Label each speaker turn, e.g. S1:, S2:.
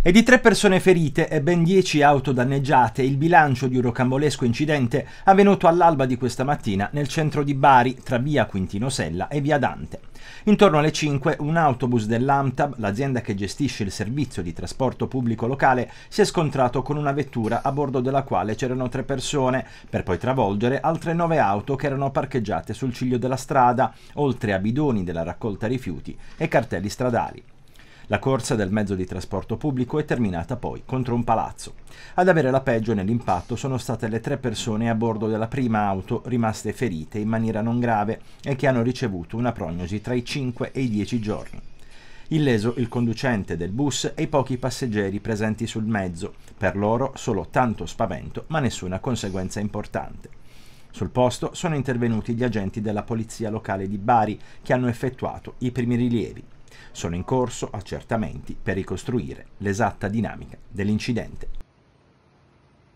S1: E di tre persone ferite e ben dieci auto danneggiate il bilancio di un rocambolesco incidente avvenuto all'alba di questa mattina nel centro di Bari tra via Quintino Sella e via Dante. Intorno alle 5 un autobus dell'AMTAB, l'azienda che gestisce il servizio di trasporto pubblico locale, si è scontrato con una vettura a bordo della quale c'erano tre persone, per poi travolgere altre nove auto che erano parcheggiate sul ciglio della strada, oltre a bidoni della raccolta rifiuti e cartelli stradali. La corsa del mezzo di trasporto pubblico è terminata poi contro un palazzo. Ad avere la peggio nell'impatto sono state le tre persone a bordo della prima auto rimaste ferite in maniera non grave e che hanno ricevuto una prognosi tra i 5 e i 10 giorni. Illeso il conducente del bus e i pochi passeggeri presenti sul mezzo. Per loro solo tanto spavento, ma nessuna conseguenza importante. Sul posto sono intervenuti gli agenti della polizia locale di Bari che hanno effettuato i primi rilievi. Sono in corso accertamenti per ricostruire l'esatta dinamica dell'incidente.